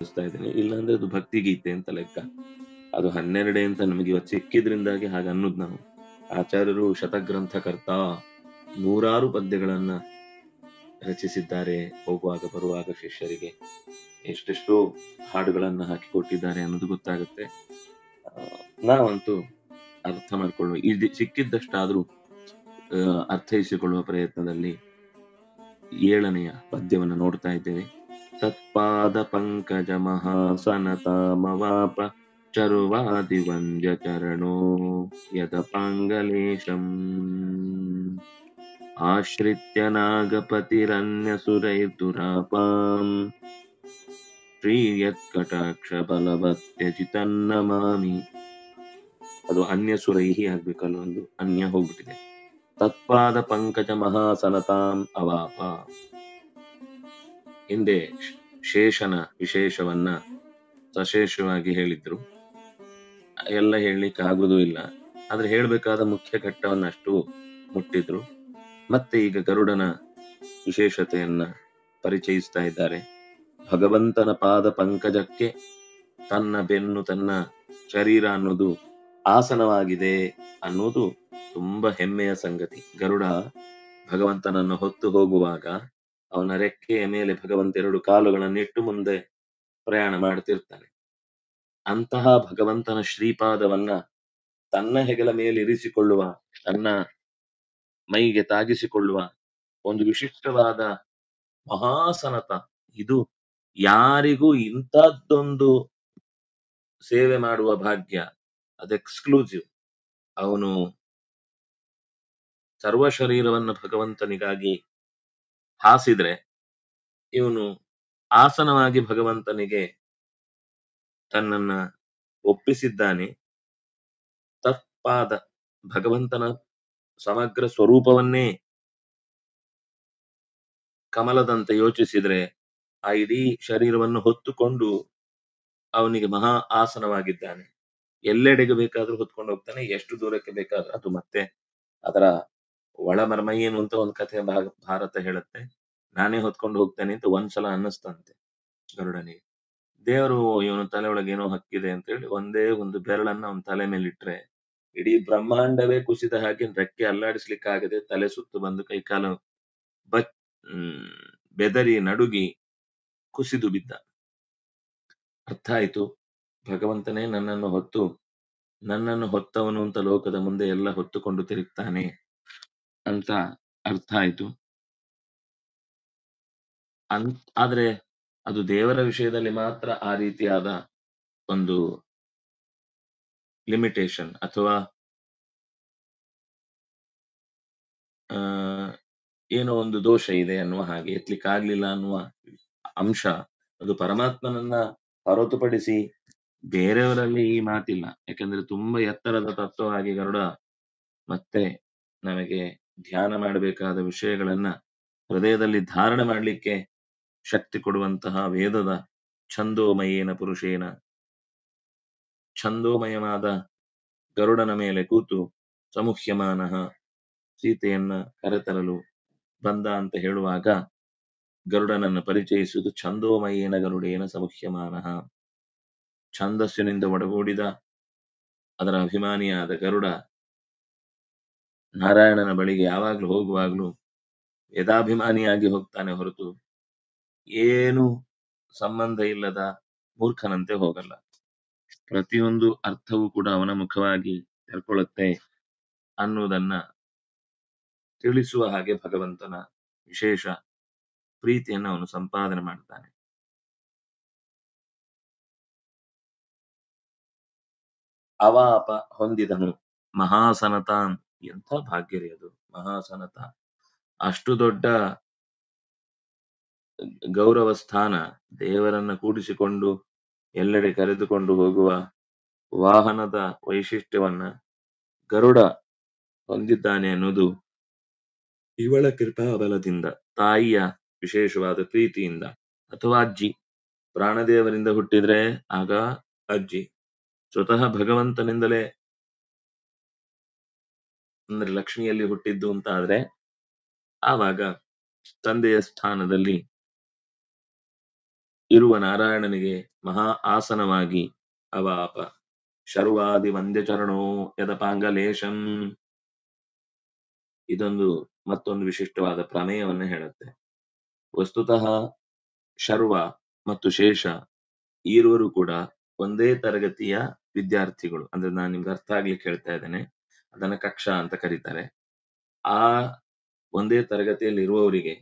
ತಿಳಿಸ್ತಾ ಇದ್ದೀನಿ. ಇಲ್ಲಾಂದ್ರೆ ಅದು ಭಕ್ತಿ ಗೀತೆ ಅಂತ ಲೆಕ್ಕ. ಅದು ಹನ್ನೆರಡೇ ಅಂತ ನಮಗೆ ಇವತ್ತು ಸಿಕ್ಕಿದ್ರಿಂದಾಗಿ ಹಾಗೆ ಅನ್ನೋದು ನಾವು. ಆಚಾರ್ಯರು ಶತಗ್ರಂಥಕರ್ತ ನೂರಾರು ಪದ್ಯಗಳನ್ನ ರಚಿಸಿದ್ದಾರೆ ಹೋಗುವಾಗ ಬರುವಾಗ ಶಿಷ್ಯರಿಗೆ. ಎಷ್ಟೆಷ್ಟೋ ಹಾಡುಗಳನ್ನ ಹಾಕಿಕೊಟ್ಟಿದ್ದಾರೆ ಅನ್ನೋದು ಗೊತ್ತಾಗುತ್ತೆ. ನಾವಂತೂ ಅರ್ಥ ಮಾಡ್ಕೊಳ್ಳುವ ಇದು ಸಿಕ್ಕಿದ್ದಷ್ಟಾದ್ರೂ ಅರ್ಥೈಸಿಕೊಳ್ಳುವ ಪ್ರಯತ್ನದಲ್ಲಿ ಏಳನೆಯ ಪದ್ಯವನ್ನು ನೋಡ್ತಾ ಇದ್ದೇವೆ. ತತ್ಪಾದ ಪಂಕಜ ಮಹಾಸನತಾಮವಾಪ ಚರುವಾದಿವಂಜ ಚರಣೋ ಯದಪಾಂಗಲೇಶಂ ಆಶ್ರಿತ್ಯ ನಾಗಪತಿರನ್ಯಸುರೈರ್ದುರಾಪಾಂ ಶ್ರೀಯತ್ಕಟಾಕ್ಷ ಬಲವತ್ಯಜಿತನ್ನಮಾಮಿ ಅದು ಅನ್ಯಸುರೈಹಿ ಆಗ್ಬೇಕಲ್ಲ ಒಂದು ಅನ್ಯ ಹೋಗ್ಬಿಟ್ಟಿದೆ. ತತ್ಪಾದ ಪಂಕಜ ಮಹಾಸನತಾಂ ಅವಾಪ. ಹಿಂದೆ ಶೇಷನ ವಿಶೇಷವನ್ನ ಸಶೇಷವಾಗಿ ಹೇಳಿದ್ರು. ಎಲ್ಲ ಹೇಳಲಿಕ್ಕೆ ಆಗುದು ಇಲ್ಲ. ಆದ್ರೆ ಹೇಳ್ಬೇಕಾದ ಮುಖ್ಯ ಘಟ್ಟವನ್ನಷ್ಟು ಮುಟ್ಟಿದ್ರು. ಮತ್ತೆ ಈಗ ಗರುಡನ ವಿಶೇಷತೆಯನ್ನ ಪರಿಚಯಿಸ್ತಾ ಇದ್ದಾರೆ. ಭಗವಂತನ ಪಾದ ಪಂಕಜಕ್ಕೆ ತನ್ನ ಬೆನ್ನು, ತನ್ನ ಶರೀರ ಅನ್ನೋದು ಆಸನವಾಗಿದೆ ಅನ್ನೋದು ತುಂಬಾ ಹೆಮ್ಮೆಯ ಸಂಗತಿ. ಗರುಡ ಭಗವಂತನನ್ನು ಹೊತ್ತು ಹೋಗುವಾಗ ಅವನ ರೆಕ್ಕೆಯ ಮೇಲೆ ಭಗವಂತ ಎರಡು ಕಾಲುಗಳನ್ನಿಟ್ಟು ಮುಂದೆ ಪ್ರಯಾಣ ಮಾಡ್ತಿರ್ತಾನೆ. ಅಂತಹ ಭಗವಂತನ ಶ್ರೀಪಾದವನ್ನ ತನ್ನ ಹೆಗಲ ಮೇಲೆ ಇರಿಸಿಕೊಳ್ಳುವ, ತನ್ನ ಮೈಗೆ ತಾಗಿಸಿಕೊಳ್ಳುವ ಒಂದು ವಿಶಿಷ್ಟವಾದ ಮಹಾಸನತ. ಇದು ಯಾರಿಗೂ ಇಂಥದ್ದೊಂದು ಸೇವೆ ಮಾಡುವ ಭಾಗ್ಯ, ಅದು ಎಕ್ಸ್ಕ್ಲೂಸಿವ್ ಅವನು ಸರ್ವ ಶರೀರವನ್ನು ಭಗವಂತನಿಗಾಗಿ ಹಾಸಿದ್ರೆ ಇವನು ಆಸನವಾಗಿ ಭಗವಂತನಿಗೆ ತನ್ನನ್ನ ಒಪ್ಪಿಸಿದ್ದಾನೆ. ತಪ್ಪಾದ ಭಗವಂತನ ಸಮಗ್ರ ಸ್ವರೂಪವನ್ನೇ ಕಮಲದಂತೆ ಯೋಚಿಸಿದ್ರೆ ಆ ಇಡೀ ಶರೀರವನ್ನು ಹೊತ್ತುಕೊಂಡು ಅವನಿಗೆ ಮಹಾ ಆಸನವಾಗಿದ್ದಾನೆ. ಎಲ್ಲೆಡೆಗೆ ಬೇಕಾದ್ರೂ ಹೊತ್ಕೊಂಡು ಹೋಗ್ತಾನೆ, ಎಷ್ಟು ದೂರಕ್ಕೆ ಬೇಕಾದ್ರೂ. ಅದು ಮತ್ತೆ ಅದರ ಒಳಮರ್ಮ ಏನು ಅಂತ ಒಂದು ಕಥೆ ಭಾರತ ಹೇಳುತ್ತೆ. ನಾನೇ ಹೊತ್ಕೊಂಡು ಹೋಗ್ತೇನೆ ಅಂತ ಒಂದ್ಸಲ ಅನ್ನಿಸ್ತಂತೆ ಗರುಡನಿಗೆ. ದೇವರು ಇವನು ತಲೆ ಒಳಗೆ ಏನೋ ಹಕ್ಕಿದೆ ಅಂತ ಹೇಳಿ ಒಂದೇ ಒಂದು ಬೆರಳನ್ನ ಅವನ ತಲೆ ಮೇಲೆ ಇಟ್ರೆ ಇಡೀ ಬ್ರಹ್ಮಾಂಡವೇ ಕುಸಿದ ಹಾಗೆ ರೆಕ್ಕೆ ಅಲ್ಲಾಡಿಸ್ಲಿಕ್ಕಾಗದೆ ತಲೆ ಸುತ್ತು ಬಂದು ಕೈಕಾಲು ಬೆದರಿ, ನಡುಗಿ ಕುಸಿದು ಬಿದ್ದ. ಅರ್ಥ ಆಯ್ತು. ಭಗವಂತನೇ ನನ್ನನ್ನು ಹೊತ್ತು, ನನ್ನನ್ನು ಹೊತ್ತವನು ಅಂತ ಲೋಕದ ಮುಂದೆ ಎಲ್ಲ ಹೊತ್ತುಕೊಂಡು ತಿರುಗ್ತಾನೆ. ಅಂತ ಅರ್ಥ ಆಯ್ತು. ಅನ್, ಆದ್ರೆ ಅದು ದೇವರ ವಿಷಯದಲ್ಲಿ ಮಾತ್ರ ಆ ರೀತಿಯಾದ ಒಂದು ಲಿಮಿಟೇಷನ್ ಅಥವಾ ಏನೋ ಒಂದು ದೋಷ ಇದೆ ಅನ್ನುವ ಹಾಗೆ ಎತ್ಲಿಕ್ಕಾಗ್ಲಿಲ್ಲ ಅನ್ನುವ ಅಂಶ ಅದು ಪರಮಾತ್ಮನನ್ನ ಹೊರತುಪಡಿಸಿ ಬೇರೆಯವರಲ್ಲಿ ಈ ಮಾತಿಲ್ಲ. ಯಾಕಂದ್ರೆ ತುಂಬಾ ಎತ್ತರದ ತತ್ವವಾಗಿ ಗರುಡ ಮತ್ತೆ ನಮಗೆ ಧ್ಯಾನ ಮಾಡಬೇಕಾದ ವಿಷಯಗಳನ್ನ ಹೃದಯದಲ್ಲಿ ಧಾರಣೆ ಮಾಡಲಿಕ್ಕೆ ಶಕ್ತಿ ಕೊಡುವಂತಹ ವೇದದ ಛಂದೋಮಯೇನ ಪುರುಷೇನ. ಛಂದೋಮಯವಾದ ಗರುಡನ ಮೇಲೆ ಕೂತು ಸಮುಹ್ಯಮಾನ ಸೀತೆಯನ್ನ ಕರೆತರಲು ಬಂದ ಅಂತ ಹೇಳುವಾಗ ಗರುಡನನ್ನು ಪರಿಚಯಿಸುವುದು ಛಂದೋಮಯೇನ ಗರುಡೇನ ಸಮುಹ್ಯಮಾನ ಛಂದಸ್ಸಿನಿಂದ ಒಡಗೂಡಿದ ಅದರ ಅಭಿಮಾನಿಯಾದ ಗರುಡ ನಾರಾಯಣನ ಬಳಿಗೆ ಯಾವಾಗ್ಲೂ ಹೋಗುವಾಗ್ಲೂ ಯದಾಭಿಮಾನಿಯಾಗಿ ಹೋಗ್ತಾನೆ ಹೊರತು ಏನು ಸಂಬಂಧ ಇಲ್ಲದ ಮೂರ್ಖನಂತೆ ಹೋಗಲ್ಲ. ಪ್ರತಿಯೊಂದು ಅರ್ಥವೂ ಕೂಡ ಅವನ ಮುಖವಾಗಿ ತೆರ್ಕೊಳ್ಳುತ್ತೆ ಅನ್ನುವುದನ್ನ ತಿಳಿಸುವ ಹಾಗೆ ಭಗವಂತನ ವಿಶೇಷ ಪ್ರೀತಿಯನ್ನು ಅವನು ಸಂಪಾದನೆ ಮಾಡ್ತಾನೆ. ಅವಾಪ ಹೊಂದಿದನು ಮಹಾಸನತ ಎಂಥ ಭಾಗ್ಯ ರೀ ಅದು? ಮಹಾಸನತ. ಅಷ್ಟು ದೊಡ್ಡ ಗೌರವ ಸ್ಥಾನ ದೇವರನ್ನ ಕೂಡಿಸಿಕೊಂಡು ಎಲ್ಲೆಡೆ ಕರೆದುಕೊಂಡು ಹೋಗುವ ವಾಹನದ ವೈಶಿಷ್ಟ್ಯವನ್ನ ಗರುಡ ಹೊಂದಿದ್ದಾನೆ ಅನ್ನೋದು ಇವಳ ಕೃಪಾಬಲದಿಂದ, ತಾಯಿಯ ವಿಶೇಷವಾದ ಪ್ರೀತಿಯಿಂದ. ಅಥವಾ ಅಜ್ಜಿ, ಪ್ರಾಣದೇವರಿಂದ ಹುಟ್ಟಿದ್ರೆ ಆಗ ಅಜ್ಜಿ. ಸ್ವತಃ ಭಗವಂತನಿಂದಲೇ ಅಂದ್ರೆ ಲಕ್ಷ್ಮಿಯಲ್ಲಿ ಹುಟ್ಟಿದ್ದು ಅಂತ ಆದ್ರೆ, ಆವಾಗ ತಂದೆಯ ಸ್ಥಾನದಲ್ಲಿ ಇರುವ ನಾರಾಯಣನಿಗೆ ಮಹಾ ಆಸನವಾಗಿ ಅವಾಪ ಶರ್ವಾದಿ ವಂದ್ಯಚರಣೋ ಯದಪಾಂಗಲೇಶಂ ಇದೊಂದು ಮತ್ತೊಂದು ವಿಶಿಷ್ಟವಾದ ಪ್ರಮೇಯವನ್ನು ಹೇಳುತ್ತೆ. ವಸ್ತುತಃ ಶರ್ವ ಮತ್ತು ಶೇಷ ಈರುವರು ಕೂಡ ಒಂದೇ ತರಗತಿಯ ವಿದ್ಯಾರ್ಥಿಗಳು. ಅಂದ್ರೆ ನಾನು ನಿಮ್ಗೆ ಅರ್ಥ ಆಗ್ಲಿಕ್ಕೆ ಹೇಳ್ತಾ ಇದ್ದೇನೆ. ಅದನ್ನ ಕಕ್ಷ ಅಂತ ಕರೀತಾರೆ. ಆ ಒಂದೇ ತರಗತಿಯಲ್ಲಿ ಇರುವವರಿಗೆ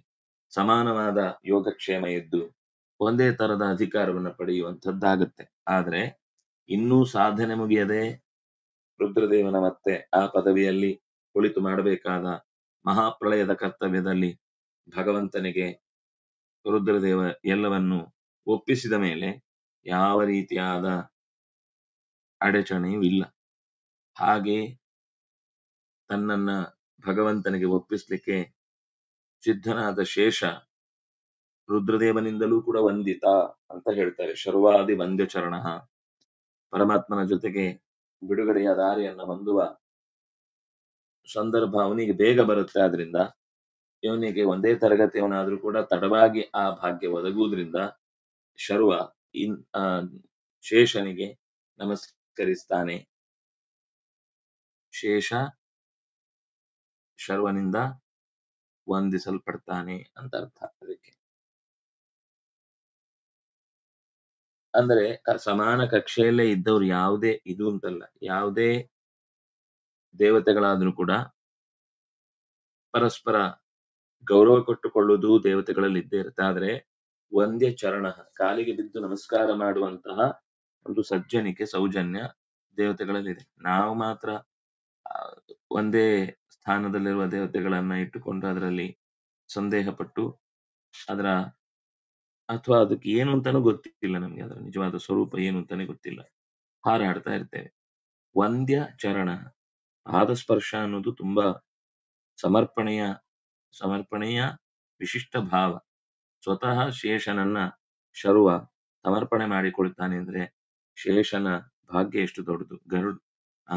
ಸಮಾನವಾದ ಯೋಗಕ್ಷೇಮ ಇದ್ದು ಒಂದೇ ತರದ ಅಧಿಕಾರವನ್ನು ಪಡೆಯುವಂಥದ್ದಾಗುತ್ತೆ. ಆದರೆ ಇನ್ನೂ ಸಾಧನೆ ಮುಗಿಯದೆ ರುದ್ರದೇವನ ಮತ್ತೆ ಆ ಪದವಿಯಲ್ಲಿ ಕುಳಿತು ಮಾಡಬೇಕಾದ ಮಹಾಪ್ರಳಯದ ಕರ್ತವ್ಯದಲ್ಲಿ ಭಗವಂತನಿಗೆ ರುದ್ರದೇವ ಎಲ್ಲವನ್ನು ಒಪ್ಪಿಸಿದ ಮೇಲೆ ಯಾವ ರೀತಿಯಾದ ಅಡಚಣೆಯೂ ಇಲ್ಲ. ಹಾಗೆ ತನ್ನನ್ನ ಭಗವಂತನಿಗೆ ಒಪ್ಪಿಸ್ಲಿಕ್ಕೆ ಸಿದ್ಧನಾದ ಶೇಷ ರುದ್ರದೇವನಿಂದಲೂ ಕೂಡ ವಂದಿತ ಅಂತ ಹೇಳ್ತಾರೆ. ಶರ್ವಾದಿ ವಂದ್ಯ ಚರಣ ಪರಮಾತ್ಮನ ಜೊತೆಗೆ ಬಿಡುಗಡೆಯ ದಾರಿಯನ್ನ ಹೊಂದುವ ಸಂದರ್ಭ ಅವನಿಗೆ ಬೇಗ ಬರುತ್ತೆ. ಆದ್ರಿಂದ ಇವನಿಗೆ ಒಂದೇ ತರಗತಿಯವನಾದ್ರೂ ಕೂಡ ತಡವಾಗಿ ಆ ಭಾಗ್ಯ ಒದಗುವುದರಿಂದ ಶರ್ವ ಇನ್, ಆ, ಶೇಷನಿಗೆ ನಮಸ್ಕರಿಸ್ತಾನೆ. ಶೇಷ ಶರ್ವನಿಂದ ವಂದಿಸಲ್ಪಡ್ತಾನೆ ಅಂತ ಅರ್ಥ ಅದಕ್ಕೆ. ಅಂದ್ರೆ ಸಮಾನ ಕಕ್ಷೆಯಲ್ಲೇ ಇದ್ದವ್ರು ಯಾವುದೇ ಇದು ಅಂತಲ್ಲ, ಯಾವುದೇ ದೇವತೆಗಳಾದ್ರೂ ಕೂಡ ಪರಸ್ಪರ ಗೌರವ ಕೊಟ್ಟುಕೊಳ್ಳುವುದು ದೇವತೆಗಳಲ್ಲಿ ಇದ್ದೇ ಇರುತ್ತೆ. ಆದ್ರೆ ಒಂದೇ ಚರಣ, ಕಾಲಿಗೆ ಬಿದ್ದು ನಮಸ್ಕಾರ ಮಾಡುವಂತಹ ಒಂದು ಸಜ್ಜನಿಕೆ, ಸೌಜನ್ಯ ದೇವತೆಗಳಲ್ಲಿದೆ. ನಾವು ಮಾತ್ರ ಒಂದೇ ಸ್ಥಾನದಲ್ಲಿರುವ ದೇವತೆಗಳನ್ನ ಇಟ್ಟುಕೊಂಡು ಅದರಲ್ಲಿ ಸಂದೇಹ ಪಟ್ಟು ಅದರ ಅಥವಾ ಅದಕ್ಕೆ ಏನು ಅಂತಾನೂ ಗೊತ್ತಿಲ್ಲ ನಮ್ಗೆ. ಅದರ ನಿಜವಾದ ಸ್ವರೂಪ ಏನು ಅಂತಾನೆ ಗೊತ್ತಿಲ್ಲ. ಹಾರಾಡ್ತಾ ಇರ್ತೇವೆ. ವಂದ್ಯ ಚರಣ. ಪಾದ ಸ್ಪರ್ಶ ಅನ್ನೋದು ತುಂಬಾ ಸಮರ್ಪಣೆಯ ಸಮರ್ಪಣೆಯ ವಿಶಿಷ್ಟ ಭಾವ. ಸ್ವತಃ ಶೇಷನನ್ನ ಶರುವ ಸಮರ್ಪಣೆ ಮಾಡಿಕೊಳ್ತಾನೆ ಅಂದ್ರೆ ಶೇಷನ ಭಾಗ್ಯ ಎಷ್ಟು ದೊಡ್ಡದು. ಗರುಡ್, ಆ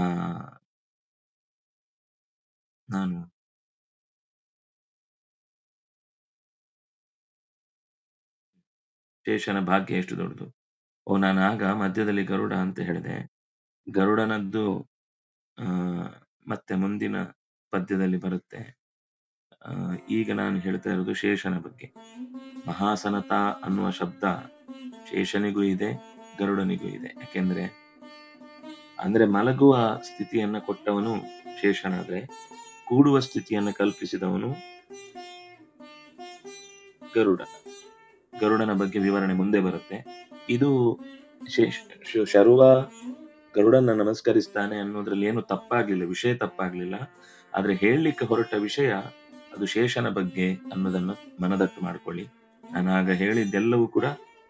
ನಾನು ಶೇಷನ ಭಾಗ್ಯ ಎಷ್ಟು ದೊಡ್ಡದು? ಓ, ನಾನು ಮಧ್ಯದಲ್ಲಿ ಗರುಡ ಅಂತ ಹೇಳಿದೆ. ಗರುಡನದ್ದು, ಆ, ಮತ್ತೆ ಮುಂದಿನ ಪದ್ಯದಲ್ಲಿ ಬರುತ್ತೆ. ಈಗ ನಾನು ಹೇಳ್ತಾ ಇರೋದು ಶೇಷನ ಬಗ್ಗೆ. ಮಹಾಸನತ ಅನ್ನುವ ಶಬ್ದ ಶೇಷನಿಗೂ ಇದೆ, ಗರುಡನಿಗೂ ಇದೆ. ಯಾಕೆಂದ್ರೆ, ಅಂದ್ರೆ ಮಲಗುವ ಸ್ಥಿತಿಯನ್ನ ಕೊಟ್ಟವನು ಶೇಷನಾದ್ರೆ ಕೂಡುವ ಸ್ಥಿತಿಯನ್ನು ಕಲ್ಪಿಸಿದವನು ಗರುಡ. ಗರುಡನ ಬಗ್ಗೆ ವಿವರಣೆ ಮುಂದೆ ಬರುತ್ತೆ. ಇದು ಶರ್ವ ಗರುಡನ್ನ ನಮಸ್ಕರಿಸ್ತಾನೆ ಅನ್ನೋದ್ರಲ್ಲಿ ಏನು ತಪ್ಪಾಗ್ಲಿಲ್ಲ, ವಿಷಯ ತಪ್ಪಾಗ್ಲಿಲ್ಲ. ಆದ್ರೆ ಹೇಳಲಿಕ್ಕೆ ಹೊರಟ ವಿಷಯ ಅದು ಶೇಷನ ಬಗ್ಗೆ ಅನ್ನೋದನ್ನು ಮನದಟ್ಟು ಮಾಡ್ಕೊಳ್ಳಿ. ನಾನು ಆಗ ಹೇಳಿದ್ದೆಲ್ಲವೂ ಕೂಡ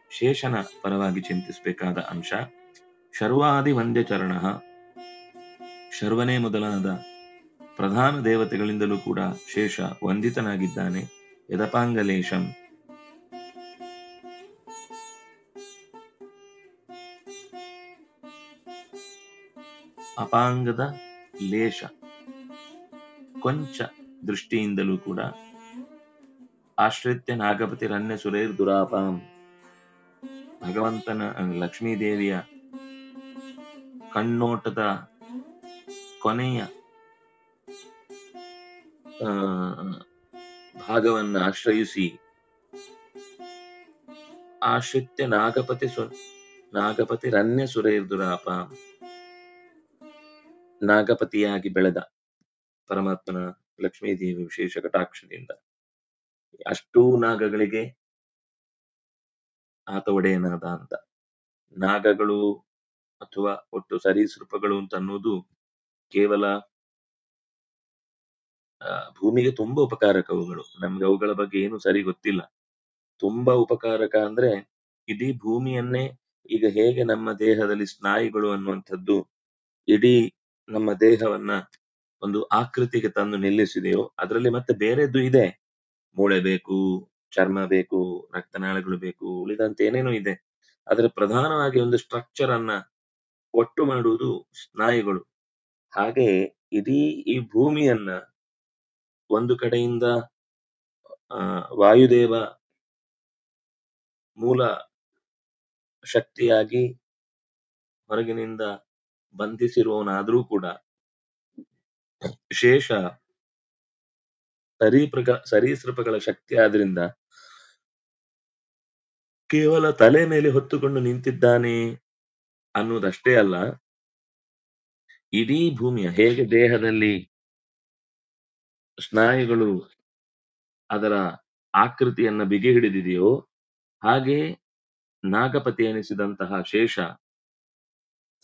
ಶೇಷನ ಪರವಾಗಿ ಚಿಂತಿಸಬೇಕಾದ ಅಂಶ. ಶರ್ವಾದಿ ವಂದ್ಯ ಚರಣ ಶರ್ವನೇ ಮೊದಲಾದ ಪ್ರಧಾನ ದೇವತೆಗಳಿಂದಲೂ ಕೂಡ ಶೇಷ ವಂದಿತನಾಗಿದ್ದಾನೆ. ಯದಪಾಂಗಲೇಶಂ. ಅಪಾಂಗದ ಲೇಷ. ಕೊಂಚ ದೃಷ್ಟಿಯಿಂದಲೂ ಕೂಡ ಆಶ್ರಿತ್ಯ ನಾಗಪತಿ ರನ್ಯ ಸುರೇರ್ ದುರಾಪಾಂ. ಭಗವಂತನ ಲಕ್ಷ್ಮೀದೇವಿಯ ಕಣ್ಣೋಟದ ಕೊನೆಯ ಭಾಗವನ್ನ ಆಶ್ರಯಿಸಿ. ಆಶ್ರಿತ್ಯ ನಾಗಪತಿ ಸು, ನಾಗಪತಿ ರನ್ಯ ಸುರೇರ್ ದುರಾಪಾಂ ನಾಗಪತಿಯಾಗಿ ಬೆಳೆದ ಪರಮಾತ್ಮನ ಲಕ್ಷ್ಮೀದೇವಿ ವಿಶೇಷ ಕಟಾಕ್ಷದಿಂದ. ಅಷ್ಟೂ ನಾಗಗಳಿಗೆ ಆತ ಒಡೆಯನಾದ ಅಂತ. ನಾಗಗಳು ಅಥವಾ ಒಟ್ಟು ಸರೀಸೃಪಗಳು ಅಂತ ಅನ್ನೋದು ಕೇವಲ ಭೂಮಿಗೆ ತುಂಬಾ ಉಪಕಾರಕ ಅವುಗಳು ನಮ್ಗೆ ಅವುಗಳ ಬಗ್ಗೆ ಏನು ಸರಿ ಗೊತ್ತಿಲ್ಲ. ತುಂಬಾ ಉಪಕಾರಕ ಅಂದ್ರೆ ಇಡೀ ಭೂಮಿಯನ್ನೇ ಈಗ ಹೇಗೆ ನಮ್ಮ ದೇಹದಲ್ಲಿ ಸ್ನಾಯುಗಳು ಅನ್ನುವಂಥದ್ದು ಇಡೀ ನಮ್ಮ ದೇಹವನ್ನ ಒಂದು ಆಕೃತಿಗೆ ತಂದು ನಿಲ್ಲಿಸಿದೆಯೋ ಅದರಲ್ಲಿ ಮತ್ತೆ ಬೇರೆದ್ದು ಇದೆ. ಮೂಳೆ ಬೇಕು, ಚರ್ಮ ಬೇಕು, ರಕ್ತನಾಳಗಳು ಬೇಕು, ಉಳಿದಂತ ಏನೇನೋ ಇದೆ. ಆದ್ರೆ ಪ್ರಧಾನವಾಗಿ ಒಂದು ಸ್ಟ್ರಕ್ಚರ್ ಅನ್ನ ಒಟ್ಟು ಮಾಡುವುದು ಸ್ನಾಯುಗಳು. ಹಾಗೆ ಇಡೀ ಈ ಭೂಮಿಯನ್ನ ಒಂದು ಕಡೆಯಿಂದ ಆ, ವಾಯುದೇವ ಮೂಲ ಶಕ್ತಿಯಾಗಿ ಹೊರಗಿನಿಂದ ಬಂಧಿಸಿರುವವನಾದ್ರೂ ಕೂಡ ಶೇಷ ಸರೀಪೃಗ ಸರೀಸೃಪಗಳ ಶಕ್ತಿ ಆದ್ರಿಂದ ಕೇವಲ ತಲೆ ಮೇಲೆ ಹೊತ್ತುಕೊಂಡು ನಿಂತಿದ್ದಾನೆ ಅನ್ನುವುದಷ್ಟೇ ಅಲ್ಲ ಇಡೀ ಭೂಮಿಯ ಹೇಗೆ ದೇಹದಲ್ಲಿ ಸ್ನಾಯುಗಳು ಅದರ ಆಕೃತಿಯನ್ನ ಬಿಗಿ ಹಿಡಿದಿದೆಯೋ ಹಾಗೆ ನಾಗಪತಿ ಎನಿಸಿದಂತಹ ಶೇಷ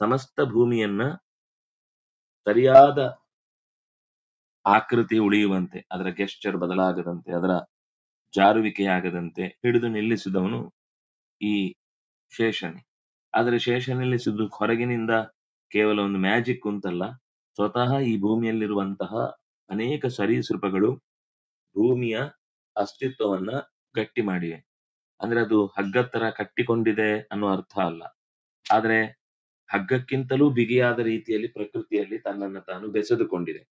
ಸಮಸ್ತ ಭೂಮಿಯನ್ನ ಸರಿಯಾದ ಆಕೃತಿ ಉಳಿಯುವಂತೆ, ಅದರ ಗೆಸ್ಚರ್ ಬದಲಾಗದಂತೆ, ಅದರ ಜಾರುವಿಕೆಯಾಗದಂತೆ ಹಿಡಿದು ನಿಲ್ಲಿಸಿದವನು ಈ ಶೇಷನೇ. ಆದರೆ ಶೇಷ ನಿಲ್ಲಿಸಿದ್ದು ಹೊರಗಿನಿಂದ ಕೇವಲ ಒಂದು ಮ್ಯಾಜಿಕ್ ಅಂತಲ್ಲ ಸ್ವತಃ ಈ ಭೂಮಿಯಲ್ಲಿರುವಂತಹ ಅನೇಕ ಸರೀಸೃಪಗಳು ಭೂಮಿಯ ಅಸ್ತಿತ್ವವನ್ನ ಗಟ್ಟಿ ಮಾಡಿವೆ. ಅಂದ್ರೆ ಅದು ಹಗ್ಗದ ತರ ಕಟ್ಟಿಕೊಂಡಿದೆ ಅನ್ನೋ ಅರ್ಥ ಅಲ್ಲ. ಆದ್ರೆ ಹಗ್ಗಕ್ಕಿಂತಲೂ ಬಿಗಿಯಾದ ರೀತಿಯಲ್ಲಿ ಪ್ರಕೃತಿಯಲ್ಲಿ ತನ್ನನ್ನು ತಾನು ಬೆಸೆದುಕೊಂಡಿದೆ.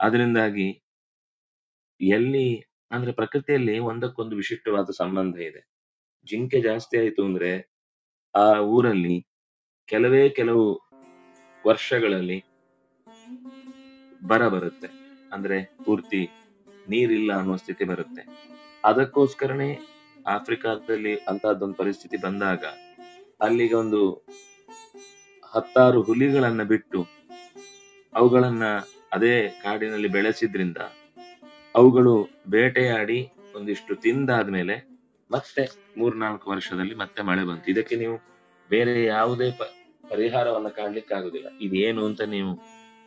ಅದರಿಂದಾಗಿ ಎಲ್ಲಿ ಅಂದ್ರೆ ಪ್ರಕೃತಿಯಲ್ಲಿ ಒಂದಕ್ಕೊಂದು ವಿಶಿಷ್ಟವಾದ ಸಂಬಂಧ ಇದೆ. ಜಿಂಕೆ ಜಾಸ್ತಿ ಆಯ್ತು ಅಂದ್ರೆ ಆ ಊರಲ್ಲಿ ಕೆಲವೇ ಕೆಲವು ವರ್ಷಗಳಲ್ಲಿ ಬರ ಬರುತ್ತೆ. ಅಂದ್ರೆ ಪೂರ್ತಿ ನೀರಿಲ್ಲ ಅನ್ನೋ ಸ್ಥಿತಿ ಬರುತ್ತೆ. ಅದಕ್ಕೋಸ್ಕರನೇ ಆಫ್ರಿಕಾದಲ್ಲಿ ಅಂತಹದ್ದೊಂದು ಪರಿಸ್ಥಿತಿ ಬಂದಾಗ ಅಲ್ಲಿಗೆ ಒಂದು ಹತ್ತಾರು ಹುಲಿಗಳನ್ನ ಬಿಟ್ಟು ಅವುಗಳನ್ನ ಅದೇ ಕಾಡಿನಲ್ಲಿ ಬೆಳೆಸಿದ್ರಿಂದ ಅವುಗಳು ಬೇಟೆಯಾಡಿ ಒಂದಿಷ್ಟು ತಿಂದಾದ್ಮೇಲೆ ಮತ್ತೆ ಮೂರ್ನಾಲ್ಕು ವರ್ಷದಲ್ಲಿ ಮತ್ತೆ ಮಳೆ ಬಂತು. ಇದಕ್ಕೆ ನೀವು ಬೇರೆ ಯಾವುದೇ ಪರಿಹಾರವನ್ನು ಕಾಣ್ಲಿಕ್ಕೆ ಆಗುದಿಲ್ಲ ಇದೇನು ಅಂತ ನೀವು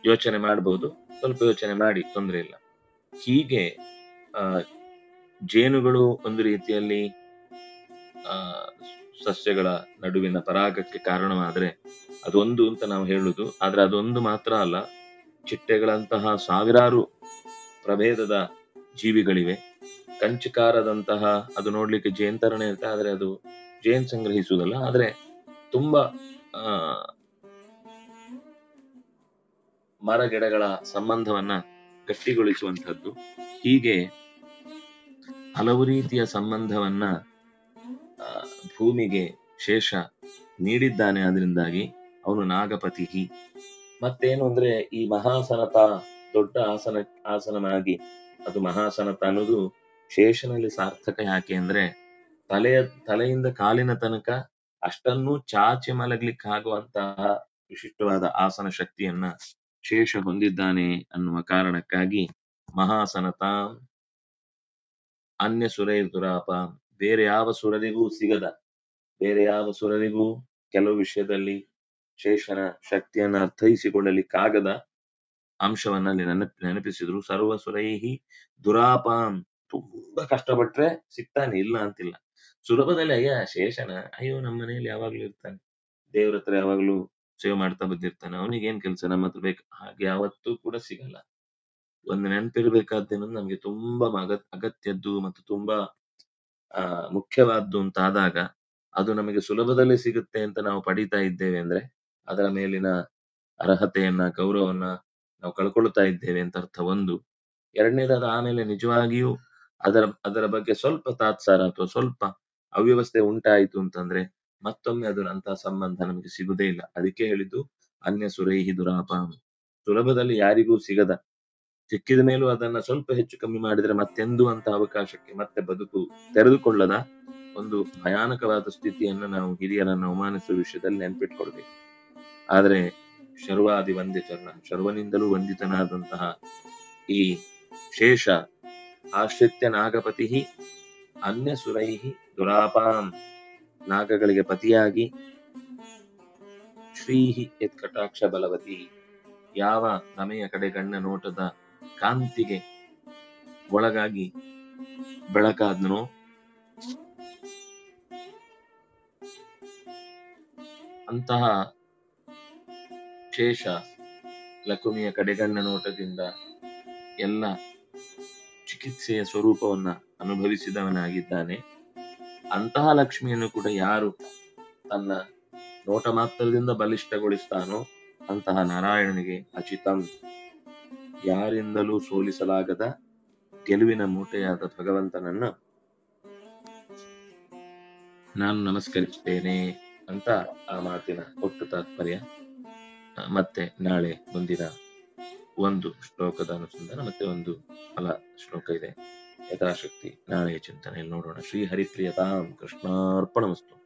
ಯೋಚನೆ ಮಾಡಬಹುದು ಸ್ವಲ್ಪ ಯೋಚನೆ ಮಾಡಿ, ತೊಂದರೆ ಇಲ್ಲ. ಹೀಗೆ ಜೇನುಗಳು ಒಂದು ರೀತಿಯಲ್ಲಿ, ಆ, ಸಸ್ಯಗಳ ನಡುವಿನ ಪರಾಗಕ್ಕೆ ಕಾರಣವಾದ್ರೆ ಅದೊಂದು ಅಂತ ನಾವು ಹೇಳುದು. ಆದ್ರೆ ಅದೊಂದು ಮಾತ್ರ ಅಲ್ಲ, ಚಿಟ್ಟೆಗಳಂತಹ ಸಾವಿರಾರು ಪ್ರಭೇದದ ಜೀವಿಗಳಿವೆ. ಕಂಚಕಾರದಂತಹ, ಅದು ನೋಡ್ಲಿಕ್ಕೆ ಜೇನ್ ತರನೇ ಇರುತ್ತೆ, ಆದ್ರೆ ಅದು ಜೇನ್ ಸಂಗ್ರಹಿಸುವುದಲ್ಲ. ಆದ್ರೆ ತುಂಬಾ ಮರ ಗಿಡಗಳ ಸಂಬಂಧವನ್ನ ಗಟ್ಟಿಗೊಳಿಸುವಂತದ್ದು ಹೀಗೆ ಹಲವು ರೀತಿಯ ಸಂಬಂಧವನ್ನ ಭೂಮಿಗೆ ಶೇಷ ನೀಡಿದ್ದಾನೆ ಅದರಿಂದಾಗಿ ಅವನು ನಾಗಪತಿ ಮತ್ತೇನು ಅಂದ್ರೆ ಈ ಮಹಾಸನತ ದೊಡ್ಡ ಆಸನ, ಆಸನನಾಗಿ ಅದು ಮಹಾಸನತ ಅನ್ನೋದು ಶೇಷನಲ್ಲಿ ಸಾರ್ಥಕ ಯಾಕೆ ಅಂದ್ರೆ ತಲೆಯ ತಲೆಯಿಂದ ಕಾಲಿನ ತನಕ ಅಷ್ಟನ್ನು ಚಾಚಿ ಮಲಗ್ಲಿಕ್ಕೆ ಆಗುವಂತಹ ವಿಶಿಷ್ಟವಾದ ಆಸನ ಶಕ್ತಿಯನ್ನ ಶೇಷ ಹೊಂದಿದ್ದಾನೆ ಅನ್ನುವ ಕಾರಣಕ್ಕಾಗಿ ಮಹಾಸನತ ಅನ್ಯ ಸುರೈ ದುರಾಪ ಬೇರೆ ಯಾವ ಸುರರಿಗೂ ಸಿಗದ. ಬೇರೆ ಯಾವ ಸುರರಿಗೂ ಕೆಲವು ವಿಷಯದಲ್ಲಿ ಶೇಷನ ಶಕ್ತಿಯನ್ನು ಅರ್ಥೈಸಿಕೊಳ್ಳಲಿಕ್ಕಾಗದ ಅಂಶವನ್ನ ಅಲ್ಲಿ ನೆನಪಿ, ನೆನಪಿಸಿದ್ರು. ಸರ್ವ ಸುರೈಹಿ ದುರಾಪಾಂ. ತುಂಬಾ ಕಷ್ಟಪಟ್ರೆ ಸಿಗ್ತಾನೆ, ಇಲ್ಲ ಅಂತಿಲ್ಲ. ಸುಲಭದಲ್ಲಿ ಅಯ್ಯ, ಶೇಷನ, ಅಯ್ಯೋ ನಮ್ಮ ಮನೆಯಲ್ಲಿ ಯಾವಾಗ್ಲೂ ಇರ್ತಾನೆ. ದೇವ್ರ ಹತ್ರ ಯಾವಾಗ್ಲೂ ಸೇವೆ ಮಾಡ್ತಾ ಬಂದಿರ್ತಾನೆ. ಅವನಿಗೆ ಏನ್ ಕೆಲಸ? ನಮ್ಮ ಹತ್ರ ಬೇಕು. ಹಾಗೆ ಯಾವತ್ತೂ ಕೂಡ ಸಿಗಲ್ಲ. ಒಂದು ನೆನಪಿರ್ಬೇಕಾದ್ದೇನೋ ನಮ್ಗೆ ತುಂಬಾ ಅಗ ಅಗತ್ಯದ್ದು ಮತ್ತು ತುಂಬಾ, ಆ, ಮುಖ್ಯವಾದ್ದು ಅಂತ ಆದಾಗ ಅದು ನಮಗೆ ಸುಲಭದಲ್ಲಿ ಸಿಗುತ್ತೆ ಅಂತ ನಾವು ಪಡಿತಾ ಇದ್ದೇವೆ ಅಂದ್ರೆ ಅದರ ಮೇಲಿನ ಅರ್ಹತೆಯನ್ನ, ಗೌರವವನ್ನ ನಾವು ಕಳ್ಕೊಳ್ತಾ ಇದ್ದೇವೆ ಅಂತ ಅರ್ಥ ಒಂದು. ಎರಡನೇದಾದ ಆಮೇಲೆ ನಿಜವಾಗಿಯೂ ಅದರ ಅದರ ಬಗ್ಗೆ ಸ್ವಲ್ಪ ತಾತ್ಸಾರ ಅಥವಾ ಸ್ವಲ್ಪ ಅವ್ಯವಸ್ಥೆ ಉಂಟಾಯಿತು ಅಂತಂದ್ರೆ ಮತ್ತೊಮ್ಮೆ ಅದರ ಅಂತಹ ಸಂಬಂಧ ನಮಗೆ ಸಿಗುದೇ ಇಲ್ಲ. ಅದಕ್ಕೆ ಹೇಳಿದ್ದು, ಅನ್ಯ ಸುರೈಹಿ ದುರಾಪ ಸುಲಭದಲ್ಲಿ ಯಾರಿಗೂ ಸಿಗದ. ಸಿಕ್ಕಿದ ಮೇಲೂ ಅದನ್ನ ಸ್ವಲ್ಪ ಹೆಚ್ಚು ಕಮ್ಮಿ ಮಾಡಿದ್ರೆ ಮತ್ತೆಂದು ಅಂತ ಅವಕಾಶಕ್ಕೆ ಮತ್ತೆ ಬದುಕು ತೆರೆದುಕೊಳ್ಳದ ಒಂದು ಭಯಾನಕವಾದ ಸ್ಥಿತಿಯನ್ನು ನಾವು ಹಿರಿಯರನ್ನ ಅವಮಾನಿಸುವ ವಿಷಯದಲ್ಲಿ ನೆನ್ಪಿಟ್ಕೊಳ್ಬೇಕು. ಆದ್ರೆ ಶರ್ವಾದಿ ಚರಣ, ಶರ್ವನಿಂದಲೂ ವಂದಿತನಾದಂತಹ ಈ ಶೇಷ ಆಶ್ರಿತ್ಯ ನಾಗಪತಿ ಅನ್ಯ ಸುರೈಹಿ ದುರಾಪಾಂ ನಾಗಗಳಿಗೆ ಪತಿಯಾಗಿ ಶ್ರೀಹಿ ಎತ್ ಕಟಾಕ್ಷ ಬಲವತಿ. ಯಾವ ರಮೆಯ ಕಡೆ ಗಣ್ಣ ನೋಟದ ಕಾಂತಿಗೆ ಒಳಗಾಗಿ ಬೆಳಕಾದ್ನೋ? ಅಂತಹ ಶೇಷ ಲಕುಮಿಯ ಕಡೆಗಣ್ಣ ನೋಟದಿಂದ ಎಲ್ಲ ಚಿಕಿತ್ಸೆಯ ಸ್ವರೂಪವನ್ನ ಅನುಭವಿಸಿದವನಾಗಿದ್ದಾನೆ. ಅಂತಹ ಲಕ್ಷ್ಮಿಯನ್ನು ಕೂಡ ಯಾರು ತನ್ನ ನೋಟ ಮಾತ್ರದಿಂದ ಬಲಿಷ್ಠಗೊಳಿಸ್ತಾನೋ ಅಂತಹ ನಾರಾಯಣನಿಗೆ ಅಚಿತಂ. ಯಾರಿಂದಲೂ ಸೋಲಿಸಲಾಗದ ಗೆಲುವಿನ ಮೂಟೆಯಾದ ಭಗವಂತನನ್ನ ನಾನು ನಮಸ್ಕರಿಸುತ್ತೇನೆ ಅಂತ ಆ ಮಾತಿನ ಒಟ್ಟು ತಾತ್ಪರ್ಯ. ಮತ್ತೆ ನಾಳೆ ಮುಂದಿನ ಒಂದು ಶ್ಲೋಕದ ಅನುಸಂಧಾನ, ಮತ್ತೆ ಒಂದು ಫಲ ಶ್ಲೋಕ ಇದೆ. ಯಥಾಶಕ್ತಿ ನಾಳೆ ಚಿಂತನೆಯಲ್ಲಿ ನೋಡೋಣ. ಶ್ರೀ ಹರಿಪ್ರಿಯತಾಂ ಕೃಷ್ಣಾರ್ಪಣಮಸ್ತು.